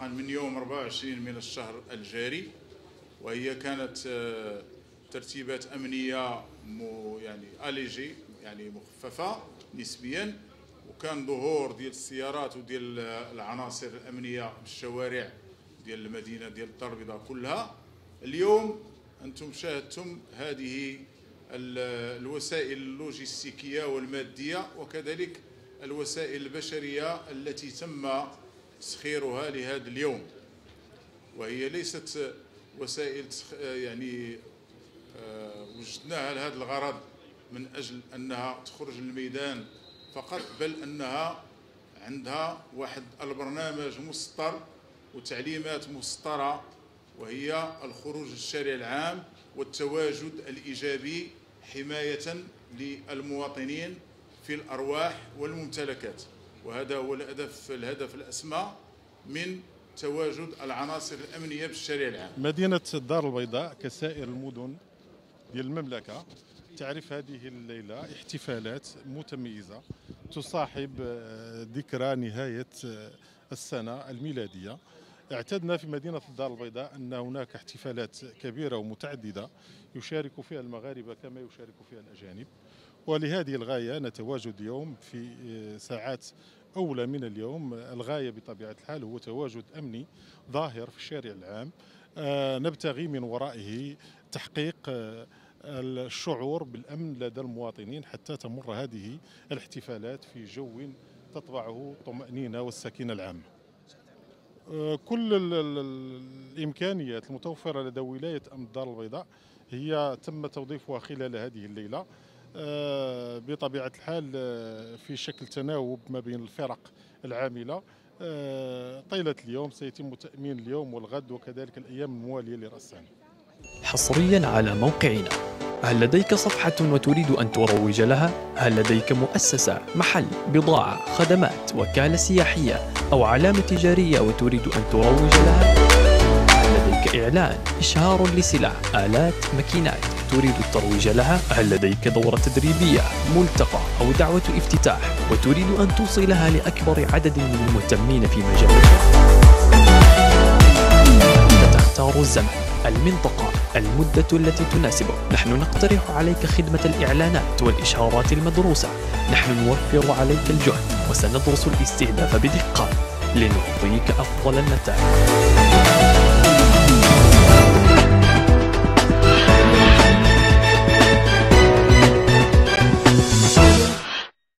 27 من الشهر الجاري وهي كانت آه، ترتيبات مو يعني أليجي يعني مخففة نسبيا وكان ظهور ديال السيارات وديال العناصر الأمنية بالشوارع ديال المدينة ديال الدار البيضاء كلها. اليوم أنتم شاهدتم هذه الوسائل اللوجستيكية والمادية وكذلك الوسائل البشرية التي تم تسخيرها لهذا اليوم. وهي ليست وسائل يعني آه، وجدناها لهذا الغرض من أجل أنها تخرج للميدان فقط بل أنها عندها واحد البرنامج مسطر وتعليمات مسطرة وهي الخروج للشارع العام والتواجد الإيجابي حماية للمواطنين في الأرواح والممتلكات. وهذا هو الهدف الهدف الأسمى من تواجد العناصر الأمنية بالشارع العام. مدينة الدار البيضاء كسائر المدن ديال المملكة تعرف هذه الليلة احتفالات متميزة تصاحب آه، ذكرى نهاية آه، السنة الميلادية. اعتدنا في مدينة الدار البيضاء أن هناك احتفالات كبيرة ومتعددة يشارك فيها المغاربة كما يشارك فيها الأجانب. ولهذه الغاية نتواجد اليوم في آه، ساعات أولى من اليوم. الغاية بطبيعة الحال هو تواجد أمني ظاهر في الشارع العام. آه، نبتغي من ورائه تحقيق آه، الشعور بالأمن لدى المواطنين حتى تمر هذه الاحتفالات في جو تطبعه الطمأنينة والسكينة العامة. كل الإمكانيات المتوفرة لدى ولاية أمن الدار البيضاء هي تم توظيفها خلال هذه الليلة. آه، بطبيعة الحال آه، في شكل تناوب ما بين الفرق العاملة آه، طيلة اليوم سيتم تأمين اليوم والغد وكذلك الأيام الموالية لرأس السنة حصريا على موقعنا هل لديك صفحة وتريد أن تروج لها؟ هل لديك مؤسسة، محل، بضاعة، خدمات، وكالة سياحية أو علامة تجارية وتريد أن تروج لها؟ هل لديك إعلان، إشهار لسلع، آلات، ماكينات تريد الترويج لها؟ هل لديك دورة تدريبية، ملتقى أو دعوة افتتاح وتريد أن توصلها لأكبر عدد من المهتمين في مجالك؟ تختار الزمن المنطقة المدة التي تناسبك نحن نقترح عليك خدمة الإعلانات والإشهارات المدروسة نحن نوفر عليك الجهد وسندرس الاستهداف بدقة لنعطيك أفضل النتائج